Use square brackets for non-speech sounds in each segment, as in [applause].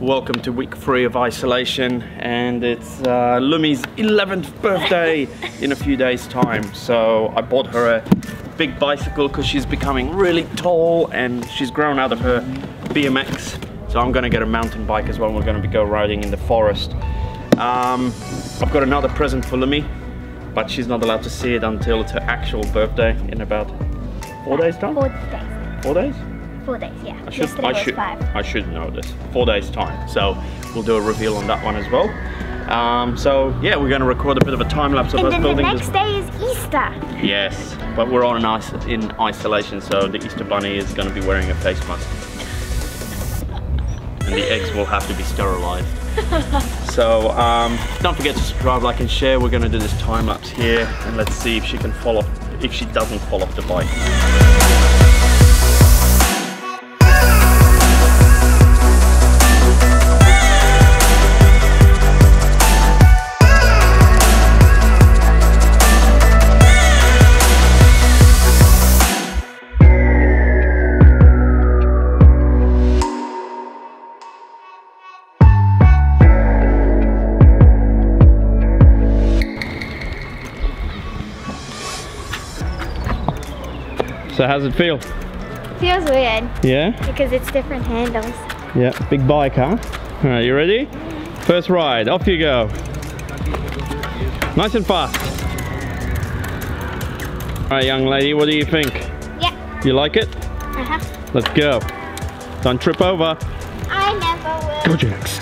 Welcome to week three of isolation and it's uh, Lumi's 11th birthday [laughs] in a few days time. So I bought her a big bicycle because she's becoming really tall and she's grown out of her BMX. So I'm gonna get a mountain bike as well. We're gonna be go riding in the forest. Um, I've got another present for Lumi, but she's not allowed to see it until it's her actual birthday in about four days time? Four days. Four days? Four days, yeah. I should, Yesterday I should, five. I should know this. Four days time. So we'll do a reveal on that one as well. Um, so yeah, we're going to record a bit of a time lapse of And us then the building next this. day is Easter. Yes, but we're on ice in isolation, so the Easter Bunny is going to be wearing a face mask, and the eggs will have to be sterilized. [laughs] so um, don't forget to subscribe, like, and share. We're going to do this time lapse here, and let's see if she can fall off. If she doesn't fall off the bike. So how's it feel? Feels weird Yeah. because it's different handles. Yeah, big bike, huh? All right, you ready? First ride, off you go. Nice and fast. All right, young lady, what do you think? Yeah. You like it? Uh-huh. Let's go. Don't trip over. I never will. Go, Jax.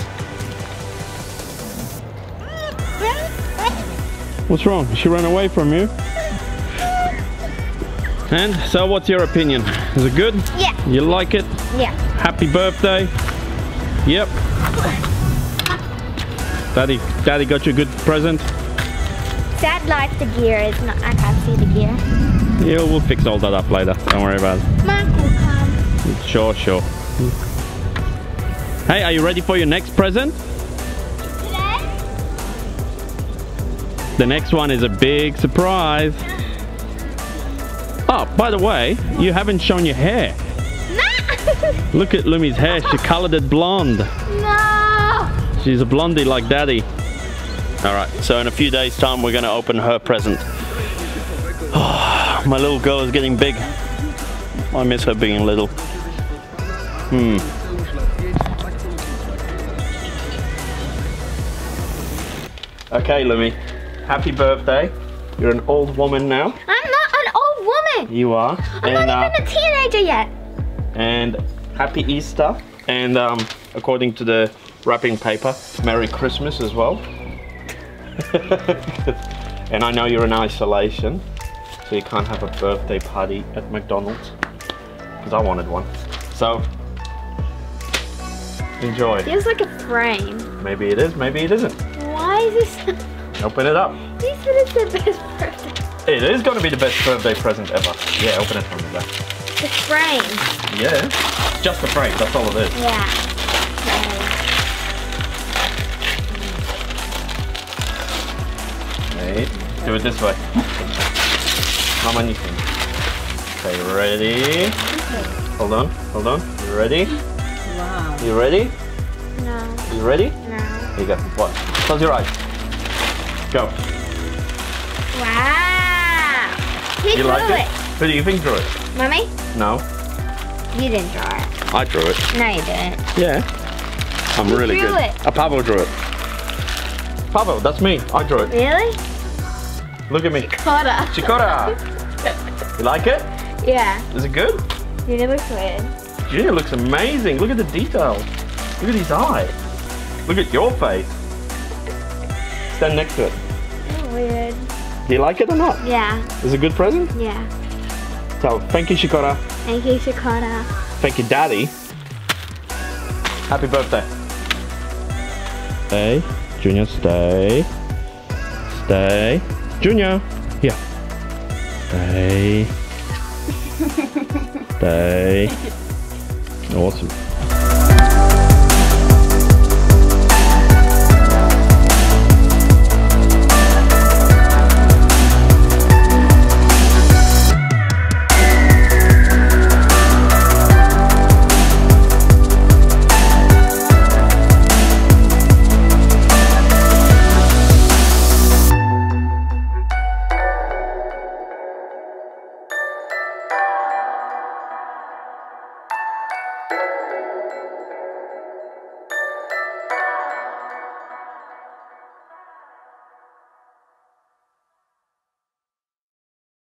What's wrong? She ran away from you. And so, what's your opinion? Is it good? Yeah. You like it? Yeah. Happy birthday. Yep. Daddy, Daddy got you a good present. Sad life, the gear is not. I can't see the gear. Yeah, we'll fix all that up later. Don't worry about it. Mark will come. Sure, sure. Hey, are you ready for your next present? Today? The next one is a big surprise. Uh-huh. Oh, by the way, you haven't shown your hair. No! [laughs] Look at Lumi's hair. She colored it blonde. no! She's a blondie like daddy. All right, so in a few days time, we're gonna open her present. Oh, [sighs] my little girl is getting big. I miss her being little. Hmm. Okay, Lumi. Happy birthday. You're an old woman now. I'm not an old woman. You are. I'm and, not uh, even a teenager yet. and happy Easter. And um, according to the wrapping paper, Merry Christmas as well. [laughs] and I know you're in isolation, so you can't have a birthday party at McDonald's because I wanted one. So enjoy. It Feels like a frame. Maybe it is, maybe it isn't. Why is this? Open it up. [laughs] You said it's the best birthday. It is going to be the best birthday present ever. Yeah, open it from the back. The frame. Yeah, just the frame. That's all it is. Yeah. Wait, do it this way. How many things? Okay, ready? Okay. Hold on, hold on. You ready? Wow. You ready? No. You ready? No. Here you go. What? Close your eyes. Go. Wow. You drew like it? it? Who do you think drew it? Mummy? No, You didn't draw it. I drew it. No, you didn't. Yeah. I'm Who really drew good. it? Uh, Pavel drew it. Pavel, that's me. I drew it. Really? Look at me. Cotta. Chikora. You like it? Yeah. Is it good? You look weird. Junior looks amazing. Look at the detail. Look at his eye. Look at your face. Stand next to it. You're weird. Do you like it or not? Yeah. Is it a good present? Yeah. So, thank you, Shikora. Thank you, Shakota. Thank you, Daddy. Happy birthday. Stay. Junior, stay. Stay. Junior, here. Stay. [laughs] stay. Awesome.